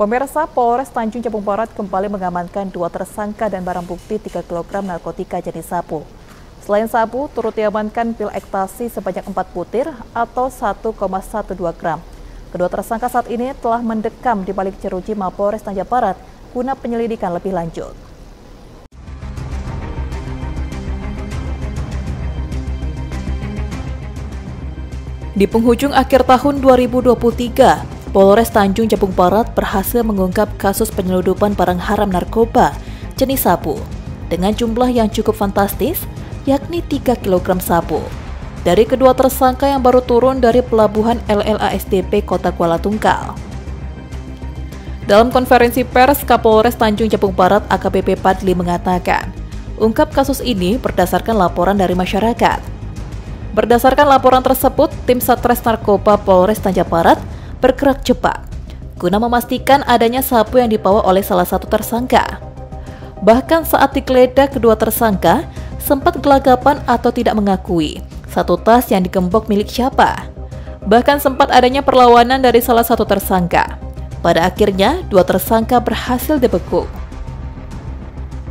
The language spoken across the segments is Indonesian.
Pemirsa Polres Tanjung Jabung Barat kembali mengamankan dua tersangka dan barang bukti 3 kg narkotika jenis sabu. Selain sabu, turut diamankan pil ekstasi sebanyak 4 butir atau 1,12 gram. Kedua tersangka saat ini telah mendekam di balik jeruji Mapolres Tanjung Barat guna penyelidikan lebih lanjut. Di penghujung akhir tahun 2023, Polres Tanjung Jabung Barat berhasil mengungkap kasus penyeludupan barang haram narkoba jenis sabu dengan jumlah yang cukup fantastis, yakni 3 kg sabu. Dari kedua tersangka yang baru turun dari pelabuhan LLASDP Kota Kuala Tunggal. Dalam konferensi pers, Kapolres Tanjung Jabung Barat AKBP Padli mengatakan, ungkap kasus ini berdasarkan laporan dari masyarakat. Berdasarkan laporan tersebut, tim Satres Narkoba Polres Tanjung Barat bergerak cepat guna memastikan adanya sabu yang dibawa oleh salah satu tersangka. Bahkan saat digeledah kedua tersangka sempat gelagapan atau tidak mengakui satu tas yang digembok milik siapa. Bahkan sempat adanya perlawanan dari salah satu tersangka. Pada akhirnya, dua tersangka berhasil dibekuk.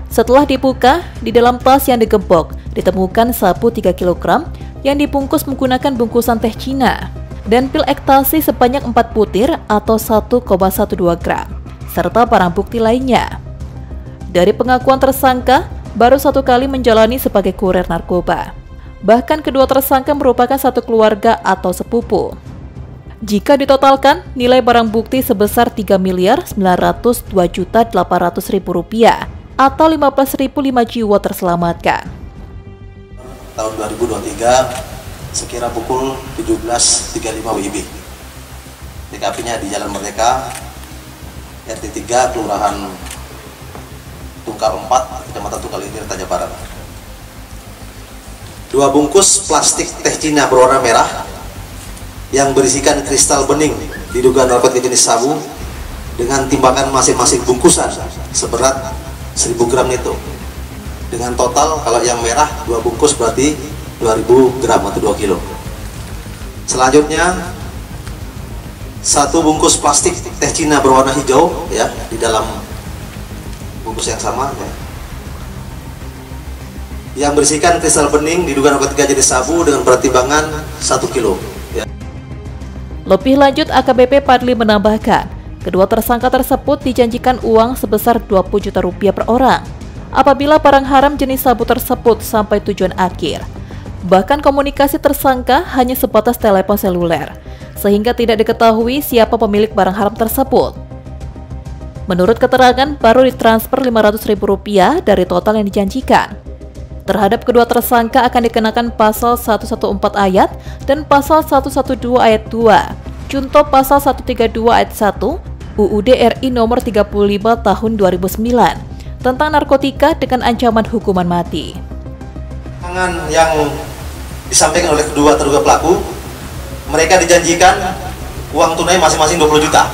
Setelah dibuka, di dalam tas yang digembok ditemukan sabu 3 kg yang dibungkus menggunakan bungkusan teh Cina dan pil ekstasi sebanyak 4 butir atau 1,12 gram, serta barang bukti lainnya. Dari pengakuan tersangka, baru satu kali menjalani sebagai kurir narkoba. Bahkan kedua tersangka merupakan satu keluarga atau sepupu. Jika ditotalkan, nilai barang bukti sebesar 3 miliar 902 juta 800 ribu rupiah atau 15.005 jiwa terselamatkan. Tahun 2023 sekira pukul 17.35 WIB. TKP-nya di Jalan Merdeka, RT 3, Kelurahan Tungkal 4, Kecamatan Tungkal Ilir, Tanjung Barat. Dua bungkus plastik teh Cina berwarna merah yang berisikan kristal bening diduga narkotika jenis sabu dengan timbangan masing-masing bungkusan seberat 1000 gram itu dengan total kalau yang merah dua bungkus berarti 2000 gram atau 2 kilo selanjutnya satu bungkus plastik teh Cina berwarna hijau ya di dalam bungkus yang sama ya. yang berisikan kristal bening diduga narkotika jenis sabu dengan berat timbangan 1 kilo ya. lebih lanjut AKBP Padli menambahkan kedua tersangka tersebut dijanjikan uang sebesar 20 juta rupiah per orang apabila barang haram jenis sabu tersebut sampai tujuan akhir Bahkan komunikasi tersangka hanya sebatas telepon seluler, sehingga tidak diketahui siapa pemilik barang haram tersebut. Menurut keterangan, baru ditransfer Rp500.000 dari total yang dijanjikan. Terhadap kedua tersangka akan dikenakan pasal 114 ayat dan pasal 112 ayat 2, contoh pasal 132 ayat 1 UUD RI nomor 35 tahun 2009 tentang narkotika dengan ancaman hukuman mati. Yang disampaikan oleh kedua terduga pelaku mereka dijanjikan uang tunai masing-masing 20 juta.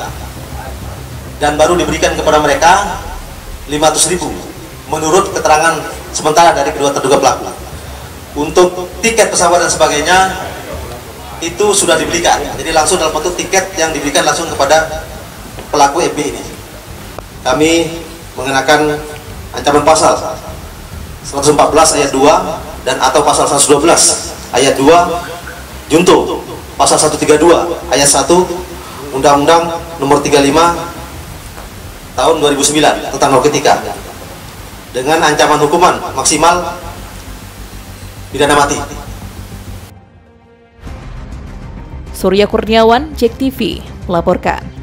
Dan baru diberikan kepada mereka 500 ribu menurut keterangan sementara dari kedua terduga pelaku. Untuk tiket pesawat dan sebagainya itu sudah diberikan jadi langsung dalam bentuk tiket yang diberikan langsung kepada pelaku EB ini. Kami mengenakan ancaman pasal 114 ayat 2 dan atau pasal 112 ayat 2 junto pasal 132 ayat 1 Undang-Undang nomor 35 tahun 2009 tentang narkotika dengan ancaman hukuman maksimal pidana mati. Surya Kurniawan, Jek TV, melaporkan.